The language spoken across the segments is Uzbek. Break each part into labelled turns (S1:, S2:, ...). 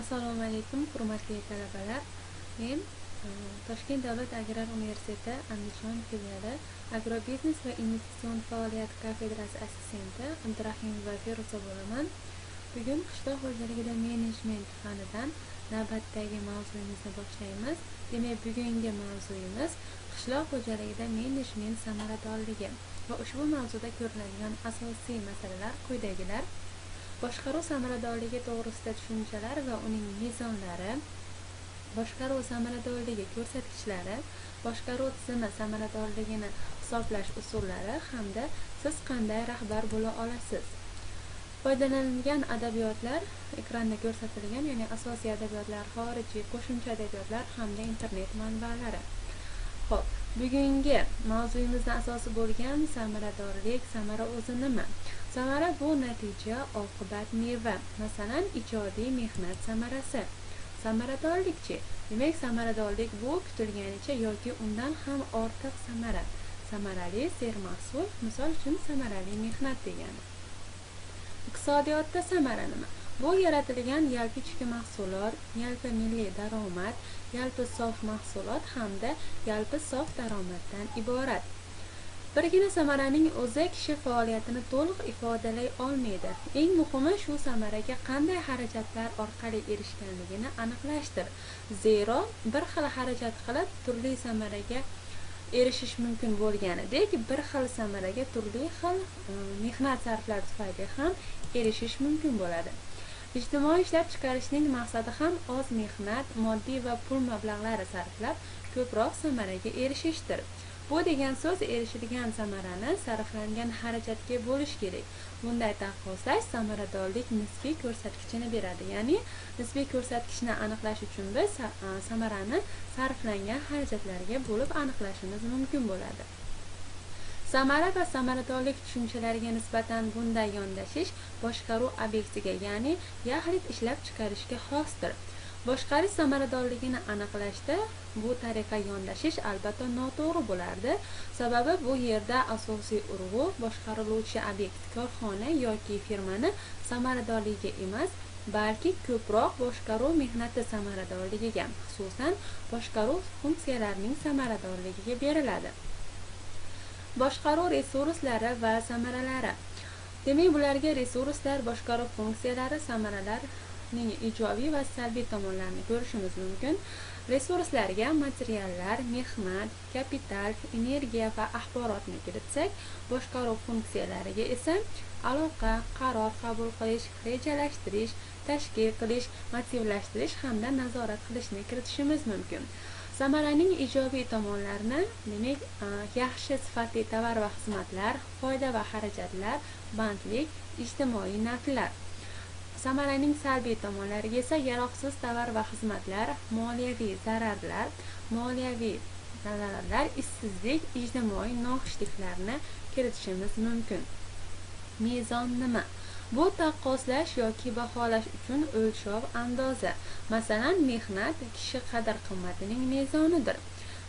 S1: assalomu alaykum hurmatli talabalar. Men e, toshkent davlat agrar universiteti andijon filiali agrobiznes va investitsion faoliyat kafedrasi assistenti abdurahimova feruza bo'laman bugun qishloq xo'jaligida menejment fanidan navbatdagi mavzuyimizni boshlaymiz. Demak bugungi mavzuyimiz qishloq xo'jaligida menejment samaradorligi va ushbu mavzuda ko'riladigan asosiy masalalar quyidagilar. Boshqaruv samaradorligi to'g'risida tushunchalar va uning mezonlari boshqaruv samaradorligi ko'rsatkichlari boshqaruv tizimi samaradorligini hisoblash usullari hamda siz qanday rahbar bo'la olasiz. Foydalanilgan adabiyotlar ekranda ko'rsatilgan ya'ni asosiy adabiyotlar xorijiy qo'shimcha adabiyotlar hamda internet manbalari. Ho'p bugungi mavzuyimizni asosi bo'lgan samaradorlik samara o'zi nima? Samara bu natija oqibat meva. Masalan ijodiy mehnat samarasi. Samaradorlikchi. Demak samaradorlik bu kutilganicha yoki undan ham ortiq samara. Samarali sermahsul misol uchun samarali mehnat degani. Iqtisodiyotda samara nima? Bu yaratilgan yalpi ichki mahsulot yalpi milliy daromad yalpi sof mahsulot hamda yalpi sof daromaddan iborat. Birgina samaraning o'zi kishi faoliyatini to'liq ifodalay olmaydi. Eng muhimi shu samaraga qanday xarajatlar orqali erishganligini aniqlashdir. Zero bir xil xarajat qilib turli samaraga erishish mumkin bo'lganidek bir xil samaraga turli xil e, mehnat sarflari tufayli ham erishish mumkin bo'ladi. Ijtimoiy ishlab chiqarishning maqsadi ham oz mehnat moddiy va pul mablag'lari sarflab ko'proq samaraga erishishdir. Bu degan so'z erishilgan samarani sarflangan xarajatga bo'lish kerak. Bunday taqqoslash samaradorlik nisbiy ko'rsatkichini beradi ya'ni nisbiy ko'rsatkichni aniqlash uchun biz samarani sarflangan xarajatlarga bo'lib aniqlashimiz mumkin bo'ladi. Samara va samaradorlik tushunchalariga nisbatan bunday yondashish boshqaruv obyektiga ya'ni yaxlit ishlab chiqarishga xosdir. Boshqarish samaradorligini aniqlashda bu tariqa yondashish albatta noto'g'ri bo'lardi. Sababi bu yerda asosiy urg'u boshqariluvchi obyekt korxona yoki firmani samaradorligiga emas balki ko'proq boshqaruv mehnati samaradorligiga xususan boshqaruv funksiyalarining samaradorligiga beriladi. Boshqaruv resurslari va samaralari. Demak bularga resurslar boshqaruv funksiyalari samaralarning ijobiy va salbiy tomonlarini ko'rishimiz mumkin. Resurslarga materiallar mehnat kapital energiya va axborotni kiritsak boshqaruv funksiyalariga esa aloqa qaror qabul qilish rejalashtirish tashkil qilish motivlashtirish hamda nazorat qilishni kiritishimiz mumkin. Samaraning ijobiy tomonlarini demak e, yaxshi sifatli tovar va xizmatlar foyda va xarajatlar bandlik ijtimoiy naflar samaraning salbiy tomonlariga esa yaroqsiz tovar va xizmatlar moliyaviy zararlar moliyaviy zararlar ishsizlik ijtimoiy noxushliklarni kiritishimiz mumkin. Mezon nima? Bu taqqoslash yoki baholash uchun o'lchov andoza. Masalan mehnat kishi qadr qimmatining mezonidir.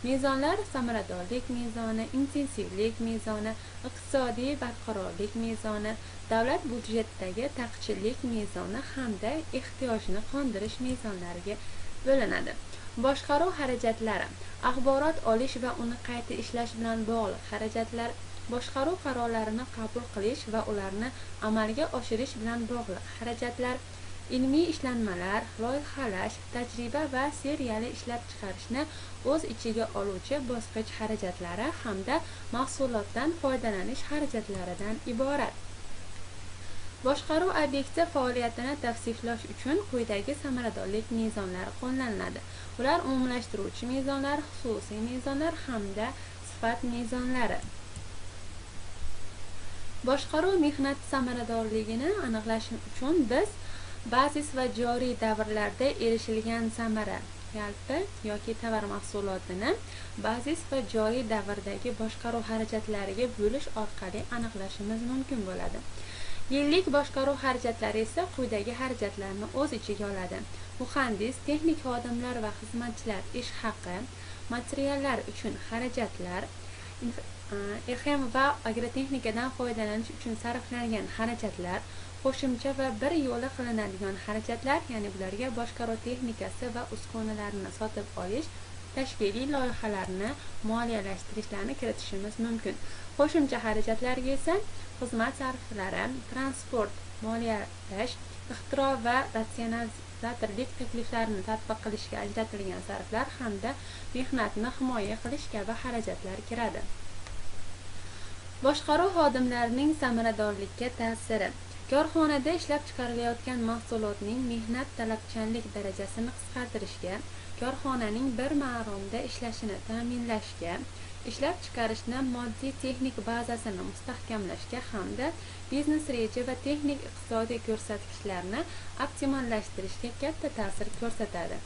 S1: Mezonlar samaradorlik mezoni intensivlik mezoni iqtisodiy barqarorlik mezoni davlat byudjetidagi taqchillik mezoni hamda ehtiyojni qondirish mezonlariga bo'linadi. Boshqaruv xarajatlari. Axborot olish va uni qayta ishlash bilan bog'liq xarajatlar boshqaruv qarorlarini qabul qilish va ularni amalga oshirish bilan bog'liq xarajatlar ilmiy ishlanmalar loyihalash tajriba va seriyali ishlab chiqarishni o'z ichiga oluvchi bosqich xarajatlari hamda mahsulotdan foydalanish xarajatlaridan iborat. Boshqaruv obyekti faoliyatini tavsiflash uchun quyidagi samaradorlik mezonlari qo'llaniladi. Ular umumlashtiruvchi mezonlar xususiy mezonlar hamda sifat mezonlari. Boshqaruv mehnat samaradorligini aniqlash uchun biz bazis va joriy davrlarda erishilgan samara yalpi yoki tovar mahsulotini bazis va joriy davrdagi boshqaruv xarajatlariga bo'lish orqali aniqlashimiz mumkin bo'ladi. Yillik boshqaruv xarajatlari esa quyidagi xarajatlarni o'z ichiga oladi. Muhandis texnik xodimlar va xizmatchilar ish haqi materiallar uchun xarajatlar exm va agrotexnikadan foydalanish uchun sarflangan xarajatlar qo'shimcha va bir yo'la qilinadigan xarajatlar ya'ni bularga boshqaruv texnikasi va uskunalarini sotib olish tashkiliy loyihalarni moliyalashtirishlarni kiritishimiz mumkin qo'shimcha xarajatlarga esa xizmat sarflari transport moliyalash ixtiro va ratsionalizatorlik takliflarini tatbiq qilishga ajratilgan sarflar hamda mehnatni himoya qilish kabi xarajatlar kiradi boshqaruv xodimlarining samaradorlikka ta'siri. Korxonada ishlab chiqarilayotgan mahsulotning mehnat talabchanlik darajasini qisqartirishga korxonaning bir maromda ishlashini ta'minlashga ishlab chiqarishni moddiy texnik bazasini mustahkamlashga hamda biznes reja va texnik iqtisodiy ko'rsatkichlarni optimallashtirishga katta ta'sir ko'rsatadi.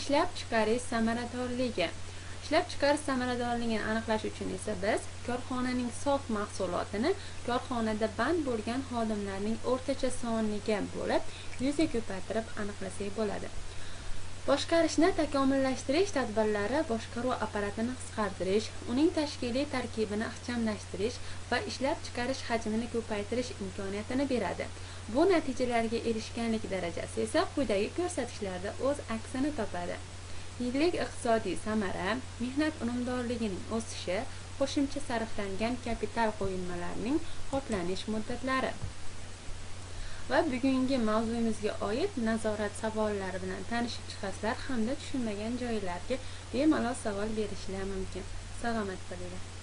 S1: Ishlab chiqarish samaradorligi ishlab chiqarish samaradorligini aniqlash uchun esa biz korxonaning sof mahsulotini korxonada band bo'lgan xodimlarning o'rtacha soniga bo'lib yuzga ko'paytirib aniqlasak bo'ladi. Boshqarishni takomillashtirish tadbirlari boshqaruv apparatini qisqartirish uning tashkiliy tarkibini ixchamlashtirish va ishlab chiqarish hajmini ko'paytirish imkoniyatini beradi. Bu natijalarga erishganlik darajasi esa quyidagi ko'rsatkichlarda o'z aksini topadi. Yillik iqtisodiy samara mehnat unumdorligining o'sishi qo'shimcha sarflangan kapital qo'yilmalarining qoplanish muddatlari. Va bugungi mavzuyimizga oid nazorat savollari bilan tanishib chiqasizlar hamda tushunmagan joylarga bemalol savol berishlar mumkin. Salomat bo'linglar.